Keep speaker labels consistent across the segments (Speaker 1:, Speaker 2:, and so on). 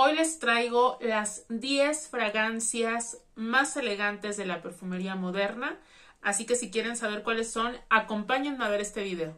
Speaker 1: Hoy les traigo las 10 fragancias más elegantes de la perfumería moderna, así que si quieren saber cuáles son, acompáñenme a ver este video.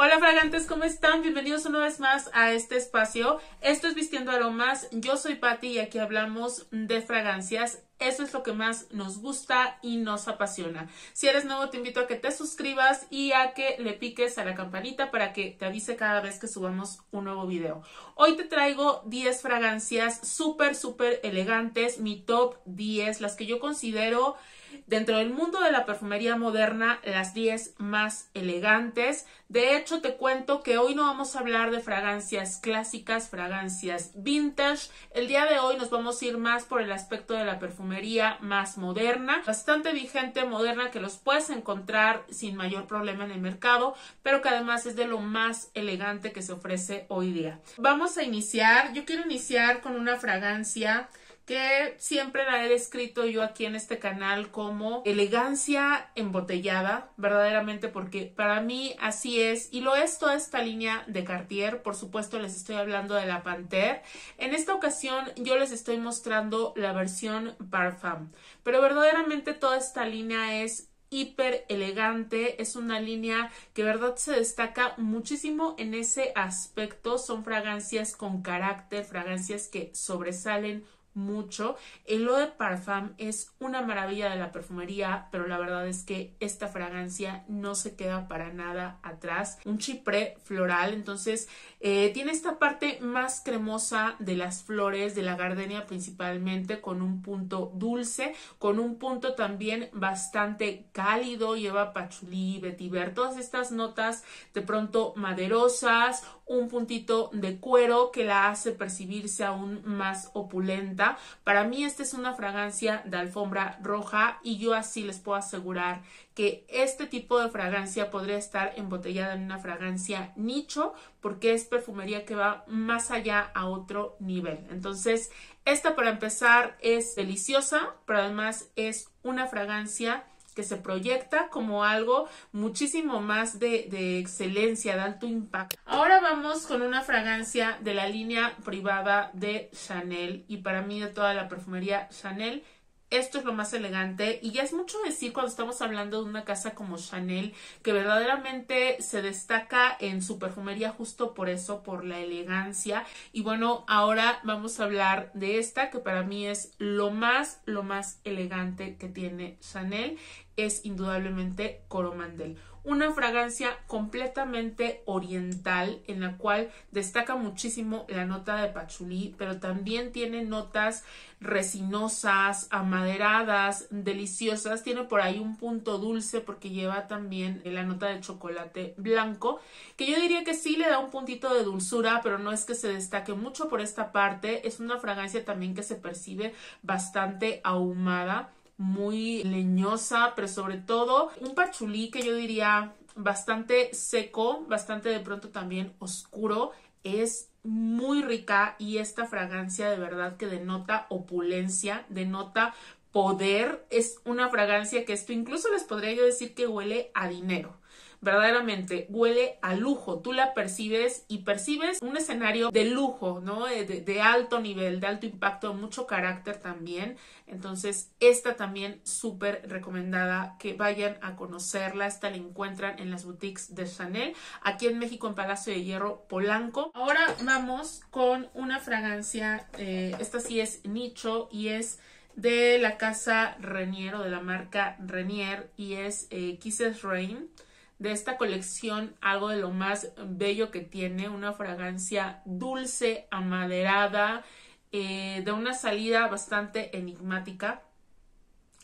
Speaker 1: Hola fragantes, ¿cómo están? Bienvenidos una vez más a este espacio. Esto es Vistiendo Aromas, yo soy Patti y aquí hablamos de fragancias. Eso es lo que más nos gusta y nos apasiona. Si eres nuevo, te invito a que te suscribas y a que le piques a la campanita para que te avise cada vez que subamos un nuevo video. Hoy te traigo 10 fragancias súper, súper elegantes, mi top 10, las que yo considero Dentro del mundo de la perfumería moderna, las 10 más elegantes. De hecho, te cuento que hoy no vamos a hablar de fragancias clásicas, fragancias vintage. El día de hoy nos vamos a ir más por el aspecto de la perfumería más moderna, bastante vigente, moderna, que los puedes encontrar sin mayor problema en el mercado, pero que además es de lo más elegante que se ofrece hoy día. Vamos a iniciar. Yo quiero iniciar con una fragancia que siempre la he descrito yo aquí en este canal como elegancia embotellada, verdaderamente porque para mí así es y lo es toda esta línea de Cartier, por supuesto les estoy hablando de la Panther. En esta ocasión yo les estoy mostrando la versión Parfum, pero verdaderamente toda esta línea es hiper elegante, es una línea que verdad se destaca muchísimo en ese aspecto, son fragancias con carácter, fragancias que sobresalen mucho. El eau de parfum es una maravilla de la perfumería, pero la verdad es que esta fragancia no se queda para nada atrás. Un chipre floral, entonces eh, tiene esta parte más cremosa de las flores, de la gardenia principalmente, con un punto dulce, con un punto también bastante cálido, lleva pachulí, vetiver, todas estas notas de pronto maderosas, un puntito de cuero que la hace percibirse aún más opulenta. Para mí esta es una fragancia de alfombra roja y yo así les puedo asegurar que este tipo de fragancia podría estar embotellada en una fragancia nicho porque es perfumería que va más allá a otro nivel. Entonces, esta para empezar es deliciosa, pero además es una fragancia que se proyecta como algo muchísimo más de, de, excelencia, de alto impacto. Ahora vamos con una fragancia de la línea privada de Chanel y para mí de toda la perfumería Chanel esto es lo más elegante y ya es mucho decir cuando estamos hablando de una casa como Chanel que verdaderamente se destaca en su perfumería justo por eso, por la elegancia. Y bueno, ahora vamos a hablar de esta que para mí es lo más, lo más elegante que tiene Chanel. Es indudablemente Coromandel una fragancia completamente oriental en la cual destaca muchísimo la nota de pachulí, pero también tiene notas resinosas, amaderadas, deliciosas. Tiene por ahí un punto dulce porque lleva también la nota de chocolate blanco, que yo diría que sí le da un puntito de dulzura, pero no es que se destaque mucho por esta parte. Es una fragancia también que se percibe bastante ahumada muy leñosa, pero sobre todo un pachulí que yo diría bastante seco, bastante de pronto también oscuro. Es muy rica y esta fragancia de verdad que denota opulencia, denota poder. Es una fragancia que esto incluso les podría yo decir que huele a dinero verdaderamente huele a lujo. Tú la percibes y percibes un escenario de lujo, ¿no? De, alto nivel, de alto impacto, mucho carácter también. Entonces, esta también súper recomendada que vayan a conocerla. Esta la encuentran en las boutiques de Chanel, aquí en México, en Palacio de Hierro, Polanco. Ahora vamos con una fragancia, eh, esta sí es nicho y es de la casa Renier o de la marca Renier y es eh, Kisses Rain de esta colección algo de lo más bello que tiene, una fragancia dulce, amaderada, eh, de una salida bastante enigmática.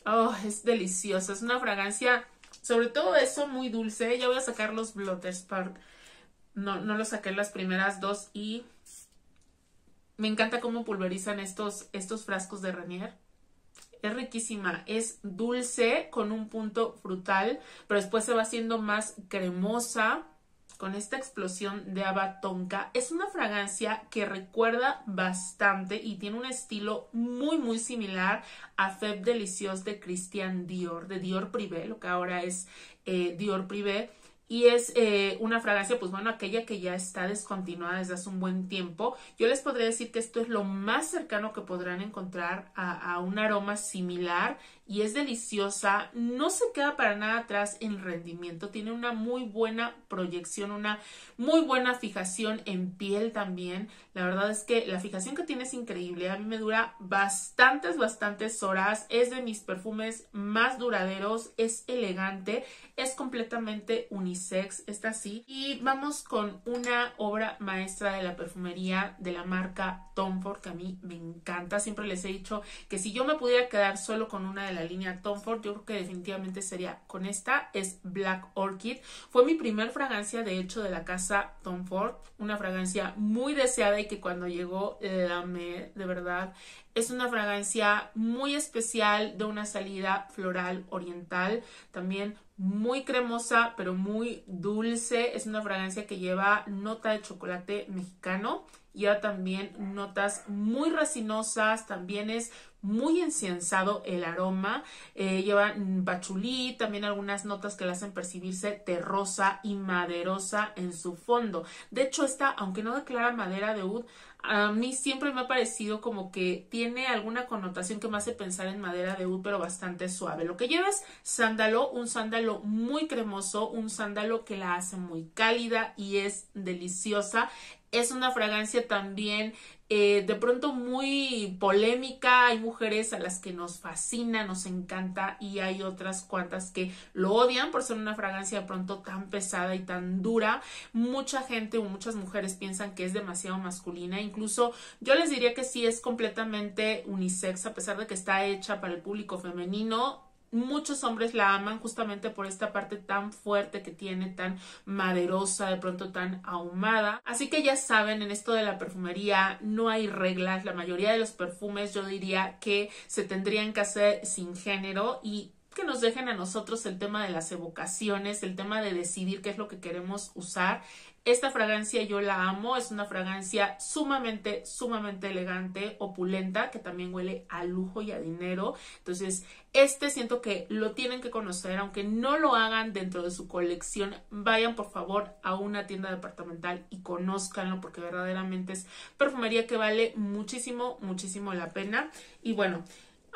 Speaker 1: Oh, es deliciosa, es una fragancia, sobre todo eso, muy dulce. Ya voy a sacar los blotters, no, no los saqué las primeras dos y me encanta cómo pulverizan estos, estos frascos de Ranier es riquísima, es dulce con un punto frutal, pero después se va haciendo más cremosa con esta explosión de haba. Es una fragancia que recuerda bastante y tiene un estilo muy muy similar a Feb Delicieux de Christian Dior, de Dior Privé, lo que ahora es eh, Dior Privé. Y es eh, una fragancia, pues bueno, aquella que ya está descontinuada desde hace un buen tiempo. Yo les podría decir que esto es lo más cercano que podrán encontrar a, a un aroma similar y es deliciosa, no se queda para nada atrás en rendimiento, tiene una muy buena proyección, una muy buena fijación en piel también. La verdad es que la fijación que tiene es increíble, a mí me dura bastantes, bastantes horas, es de mis perfumes más duraderos, es elegante, es completamente unisex, está así. Y vamos con una obra maestra de la perfumería de la marca Tom Ford, que a mí me encanta, siempre les he dicho que si yo me pudiera quedar solo con una de la línea Tom Ford, yo creo que definitivamente sería con esta, es Black Orchid. Fue mi primer fragancia, de hecho, de la casa Tom Ford, una fragancia muy deseada y que cuando llegó la amé, de verdad. Es una fragancia muy especial de una salida floral oriental, también muy cremosa, pero muy dulce. Es una fragancia que lleva nota de chocolate mexicano, lleva también notas muy resinosas, también es muy enciensado el aroma, eh, lleva pachulí, también algunas notas que le hacen percibirse terrosa y maderosa en su fondo. De hecho, esta, aunque no declara madera de oud, a mí siempre me ha parecido como que tiene alguna connotación que me hace pensar en madera de oud, pero bastante suave. Lo que lleva es sándalo, un sándalo muy cremoso, un sándalo que la hace muy cálida y es deliciosa. Es una fragancia también eh, de pronto muy polémica. Hay mujeres a las que nos fascina, nos encanta y hay otras cuantas que lo odian por ser una fragancia de pronto tan pesada y tan dura. Mucha gente o muchas mujeres piensan que es demasiado masculina. Incluso yo les diría que sí es completamente unisex a pesar de que está hecha para el público femenino muchos hombres la aman justamente por esta parte tan fuerte que tiene, tan maderosa, de pronto tan ahumada. Así que ya saben, en esto de la perfumería no hay reglas. La mayoría de los perfumes yo diría que se tendrían que hacer sin género y que nos dejen a nosotros el tema de las evocaciones, el tema de decidir qué es lo que queremos usar. Esta fragancia yo la amo, es una fragancia sumamente, sumamente elegante, opulenta, que también huele a lujo y a dinero. Entonces, este siento que lo tienen que conocer, aunque no lo hagan dentro de su colección, vayan por favor a una tienda departamental y conózcanlo porque verdaderamente es perfumería que vale muchísimo, muchísimo la pena. Y bueno,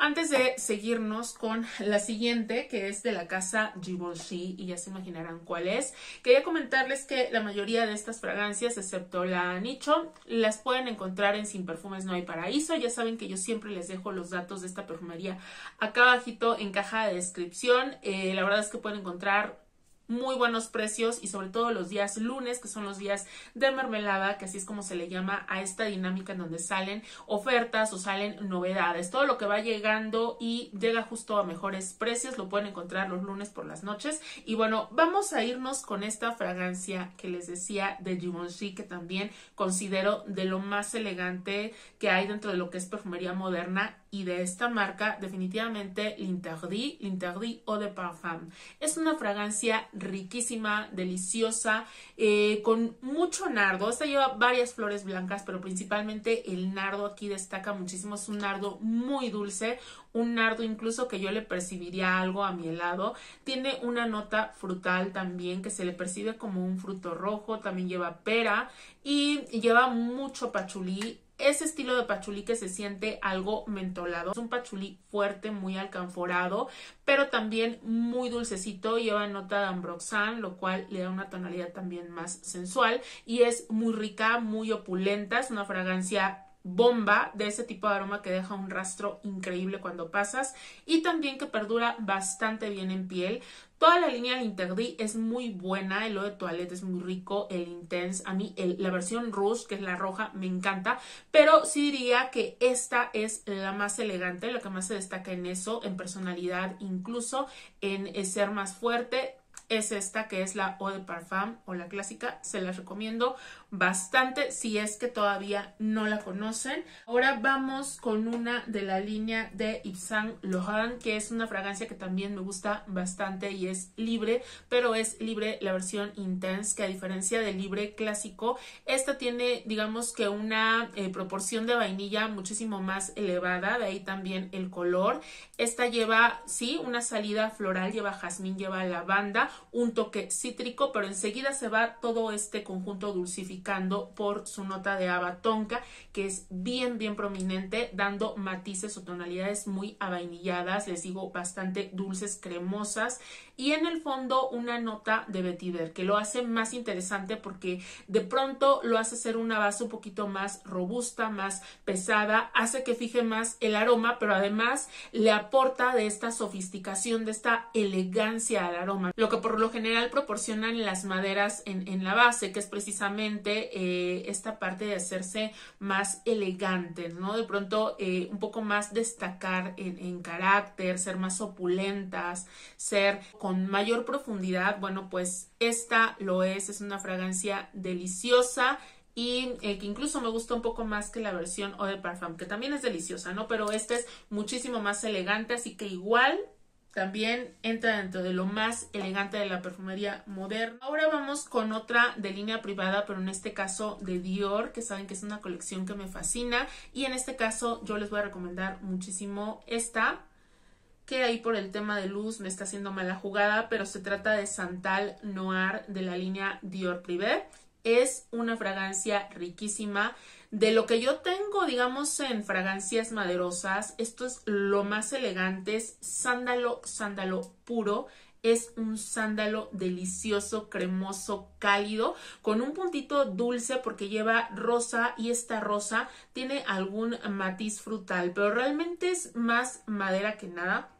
Speaker 1: antes de seguirnos con la siguiente, que es de la casa Givenchy, y ya se imaginarán cuál es, quería comentarles que la mayoría de estas fragancias, excepto la Nicho, las pueden encontrar en Sin Perfumes No Hay Paraíso. Ya saben que yo siempre les dejo los datos de esta perfumería acá abajito en caja de descripción. Eh, la verdad es que pueden encontrar muy buenos precios y sobre todo los días lunes, que son los días de mermelada, que así es como se le llama a esta dinámica en donde salen ofertas o salen novedades. Todo lo que va llegando y llega justo a mejores precios lo pueden encontrar los lunes por las noches. Y bueno, vamos a irnos con esta fragancia que les decía de Givenchy, que también considero de lo más elegante que hay dentro de lo que es perfumería moderna y de esta marca definitivamente L'Interdit, L'Interdit Eau de Parfum. Es una fragancia riquísima, deliciosa, eh, con mucho nardo. Esta lleva varias flores blancas, pero principalmente el nardo aquí destaca muchísimo. Es un nardo muy dulce, un nardo incluso que yo le percibiría algo a mi helado. Tiene una nota frutal también que se le percibe como un fruto rojo, también lleva pera y lleva mucho pachulí ese estilo de pachulí que se siente algo mentolado. Es un pachulí fuerte, muy alcanforado, pero también muy dulcecito. Lleva nota de ambroxan, lo cual le da una tonalidad también más sensual y es muy rica, muy opulenta. Es una fragancia bomba de ese tipo de aroma que deja un rastro increíble cuando pasas y también que perdura bastante bien en piel. Toda la línea del Interdit es muy buena, el eau de toilette es muy rico, el Intense, a mí la versión Rouge, que es la roja, me encanta, pero sí diría que esta es la más elegante, la que más se destaca en eso, en personalidad, incluso en ser más fuerte, es esta que es la Eau de Parfum o la clásica, se las recomiendo bastante si es que todavía no la conocen. Ahora vamos con una de la línea de Yves Saint Laurent, que es una fragancia que también me gusta bastante y es libre, pero es libre la versión intense, que a diferencia del libre clásico, esta tiene digamos que una eh, proporción de vainilla muchísimo más elevada, de ahí también el color. Esta lleva, sí, una salida floral, lleva jazmín, lleva lavanda, un toque cítrico, pero enseguida se va todo este conjunto dulcificando por su nota de haba tonka, que es bien, bien prominente, dando matices o tonalidades muy avainilladas, les digo, bastante dulces, cremosas, y en el fondo una nota de vetiver, que lo hace más interesante porque de pronto lo hace ser una base un poquito más robusta, más pesada, hace que fije más el aroma, pero además le aporta de esta sofisticación, de esta elegancia al aroma, lo que por lo general proporcionan las maderas en, la base, que es precisamente eh, esta parte de hacerse más elegante, ¿no? De pronto eh, un poco más destacar en, en carácter, ser más opulentas, ser con mayor profundidad, bueno, pues esta lo es, es una fragancia deliciosa y eh, que incluso me gusta un poco más que la versión Eau de Parfum, que también es deliciosa, ¿no? Pero esta es muchísimo más elegante, así que igual también entra dentro de lo más elegante de la perfumería moderna. Ahora vamos con otra de línea privada, pero en este caso de Dior, que saben que es una colección que me fascina. Y en este caso yo les voy a recomendar muchísimo esta, que ahí por el tema de luz me está haciendo mala jugada, pero se trata de Santal Noir de la línea Dior Privé. Es una fragancia riquísima. De lo que yo tengo, digamos, en fragancias maderosas, esto es lo más elegante, es sándalo, sándalo puro. Es un sándalo delicioso, cremoso, cálido, con un puntito dulce porque lleva rosa y esta rosa tiene algún matiz frutal, pero realmente es más madera que nada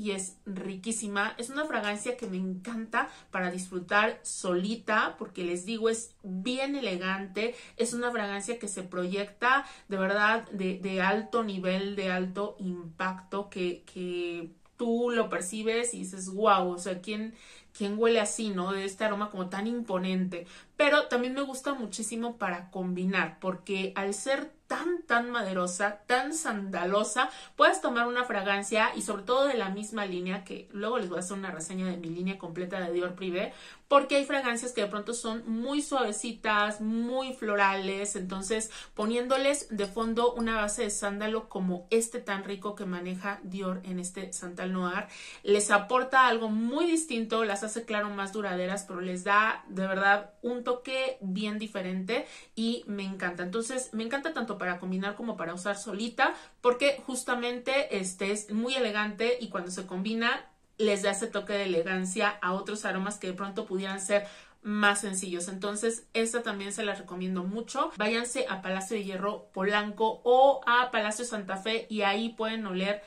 Speaker 1: y es riquísima. Es una fragancia que me encanta para disfrutar solita porque les digo es bien elegante. Es una fragancia que se proyecta de verdad de, alto nivel, de alto impacto que, que tú lo percibes y dices, wow, o sea, ¿quién, ¿quién huele así, no? De este aroma como tan imponente. Pero también me gusta muchísimo para combinar porque al ser tan, tan maderosa, tan sandalosa, puedes tomar una fragancia y sobre todo de la misma línea, que luego les voy a hacer una reseña de mi línea completa de Dior Privé, porque hay fragancias que de pronto son muy suavecitas, muy florales, entonces poniéndoles de fondo una base de sándalo como este tan rico que maneja Dior en este Santal Noir, les aporta algo muy distinto, las hace claro más duraderas, pero les da de verdad un toque bien diferente y me encanta. Entonces, me encanta tanto para combinar como para usar solita, porque justamente este es muy elegante y cuando se combina les da ese toque de elegancia a otros aromas que de pronto pudieran ser más sencillos. Entonces, esta también se la recomiendo mucho. Váyanse a Palacio de Hierro Polanco o a Palacio Santa Fe y ahí pueden oler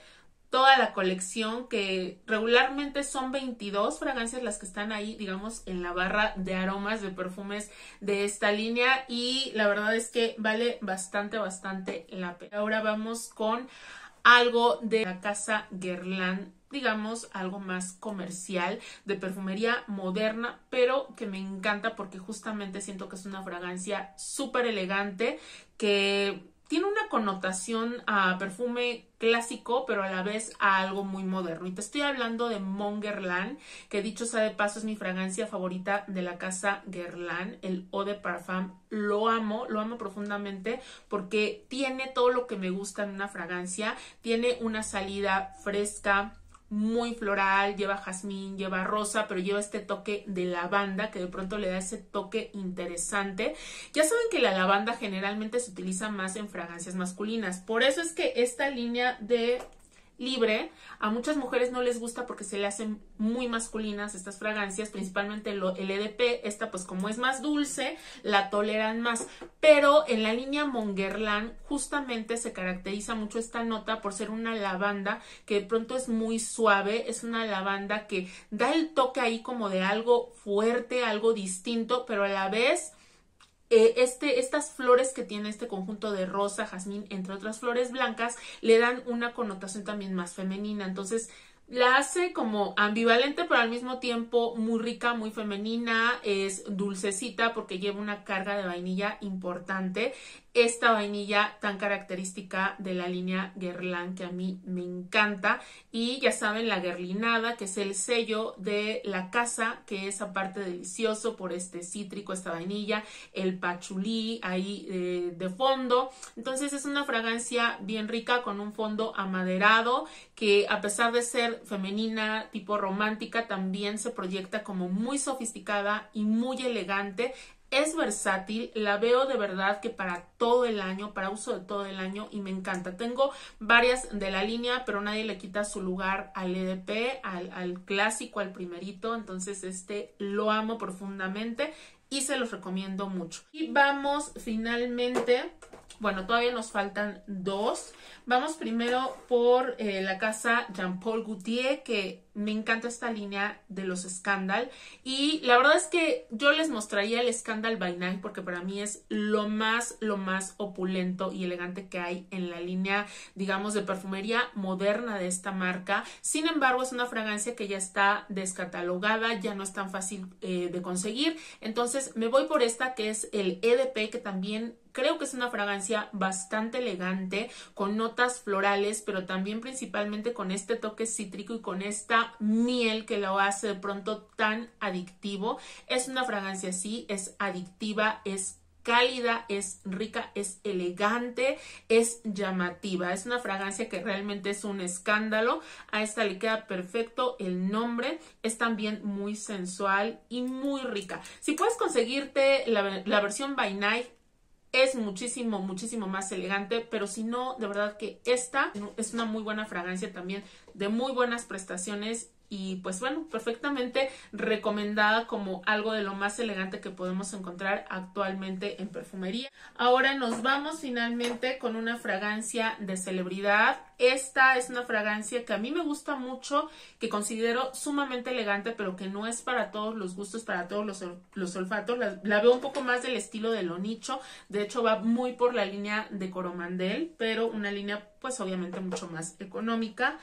Speaker 1: toda la colección que regularmente son 22 fragancias las que están ahí, digamos, en la barra de aromas de perfumes de esta línea y la verdad es que vale bastante, bastante la pena. Ahora vamos con algo de la casa Guerlain digamos, algo más comercial, de perfumería moderna, pero que me encanta porque justamente siento que es una fragancia súper elegante que tiene una connotación a perfume clásico, pero a la vez a algo muy moderno. Y te estoy hablando de Mon que dicho sea de paso es mi fragancia favorita de la casa Guerlain, el Eau de Parfum. Lo amo, lo amo profundamente porque tiene todo lo que me gusta en una fragancia. Tiene una salida fresca, muy floral, lleva jazmín, lleva rosa, pero lleva este toque de lavanda que de pronto le da ese toque interesante. Ya saben que la lavanda generalmente se utiliza más en fragancias masculinas, por eso es que esta línea de libre. A muchas mujeres no les gusta porque se le hacen muy masculinas estas fragancias, principalmente el EDP. Esta, pues, como es más dulce, la toleran más. Pero en la línea Monguerland, justamente se caracteriza mucho esta nota por ser una lavanda que de pronto es muy suave. Es una lavanda que da el toque ahí como de algo fuerte, algo distinto, pero a la vez eh, este, estas flores que tiene este conjunto de rosa, jazmín, entre otras flores blancas, le dan una connotación también más femenina. Entonces, la hace como ambivalente, pero al mismo tiempo muy rica, muy femenina, es dulcecita porque lleva una carga de vainilla importante esta vainilla tan característica de la línea Guerlain que a mí me encanta. Y ya saben la guerlinada que es el sello de la casa que es aparte delicioso por este cítrico esta vainilla el pachulí ahí eh, de fondo. Entonces es una fragancia bien rica con un fondo amaderado que a pesar de ser ser femenina, tipo romántica, también se proyecta como muy sofisticada y muy elegante es versátil, la veo de verdad que para todo el año, para uso de todo el año y me encanta. Tengo varias de la línea, pero nadie le quita su lugar al EDP, al, al clásico, al primerito, entonces este lo amo profundamente y se los recomiendo mucho. Y vamos finalmente, bueno, todavía nos faltan dos. Vamos primero por eh, la casa Jean Paul Gaultier, que me encanta esta línea de los Scandal. Y la verdad es que yo les mostraría el Scandal by porque para mí es lo más, lo más opulento y elegante que hay en la línea, digamos, de perfumería moderna de esta marca. Sin embargo, es una fragancia que ya está descatalogada, ya no es tan fácil eh, de conseguir. Entonces, me voy por esta que es el EDP, que también Creo que es una fragancia bastante elegante, con notas florales, pero también principalmente con este toque cítrico y con esta miel que lo hace de pronto tan adictivo. Es una fragancia así, es adictiva, es cálida, es rica, es elegante, es llamativa. Es una fragancia que realmente es un escándalo. A esta le queda perfecto el nombre. Es también muy sensual y muy rica. Si puedes conseguirte la, la versión by night es muchísimo, muchísimo más elegante, pero si no, de verdad que esta es una muy buena fragancia también, de muy buenas prestaciones y pues bueno, perfectamente recomendada como algo de lo más elegante que podemos encontrar actualmente en perfumería. Ahora nos vamos finalmente con una fragancia de celebridad. Esta es una fragancia que a mí me gusta mucho, que considero sumamente elegante, pero que no es para todos los gustos, para todos los, los olfatos. La, la, veo un poco más del estilo de lo nicho. De hecho, va muy por la línea de Coromandel, pero una línea pues obviamente mucho más económica.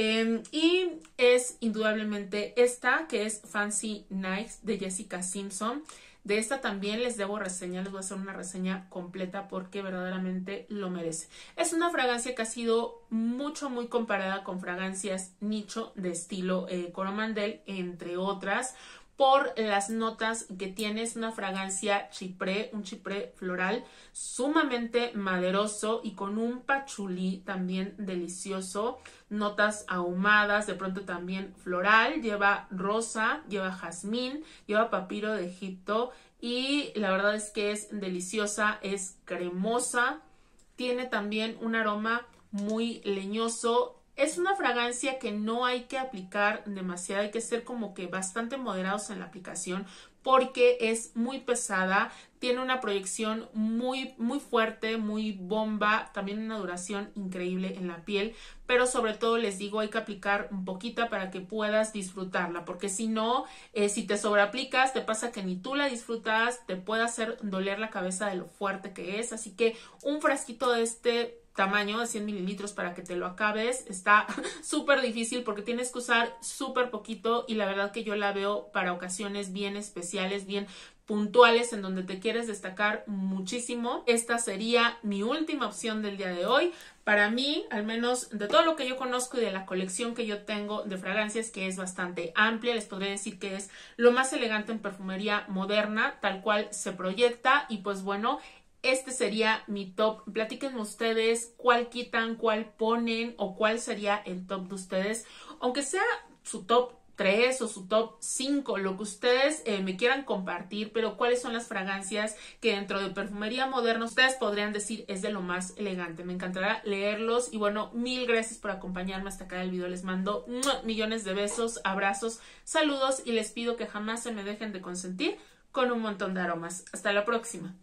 Speaker 1: Em, y es indudablemente esta, que es Fancy Nights de Jessica Simpson. De esta también les debo reseñar, les voy a hacer una reseña completa porque verdaderamente lo merece. Es una fragancia que ha sido mucho, muy comparada con fragancias nicho de estilo eh, Coromandel, entre otras por las notas que tiene. Es una fragancia chipré, un chipré floral sumamente maderoso y con un pachulí también delicioso. Notas ahumadas, de pronto también floral. Lleva rosa, lleva jazmín, lleva papiro de Egipto y la verdad es que es deliciosa, es cremosa. Tiene también un aroma muy leñoso es una fragancia que no hay que aplicar demasiado, hay que ser como que bastante moderados en la aplicación porque es muy pesada, tiene una proyección muy muy fuerte, muy bomba, también una duración increíble en la piel, pero sobre todo les digo hay que aplicar un poquito para que puedas disfrutarla, porque si no, eh, si te sobreaplicas, te pasa que ni tú la disfrutas, te puede hacer doler la cabeza de lo fuerte que es, así que un frasquito de este tamaño de 100 mililitros para que te lo acabes. Está súper difícil porque tienes que usar súper poquito y la verdad que yo la veo para ocasiones bien especiales, bien puntuales en donde te quieres destacar muchísimo. Esta sería mi última opción del día de hoy. Para mí, al menos de todo lo que yo conozco y de la colección que yo tengo de fragancias, que es bastante amplia, les podría decir que es lo más elegante en perfumería moderna, tal cual se proyecta. Y pues bueno, este sería mi top. Platíquenme ustedes cuál quitan, cuál ponen o cuál sería el top de ustedes. Aunque sea su top 3 o su top 5, lo que ustedes eh, me quieran compartir, pero cuáles son las fragancias que dentro de perfumería moderna ustedes podrían decir es de lo más elegante. Me encantará leerlos y bueno, mil gracias por acompañarme hasta acá el video. Les mando millones de besos, abrazos, saludos y les pido que jamás se me dejen de consentir con un montón de aromas. Hasta la próxima.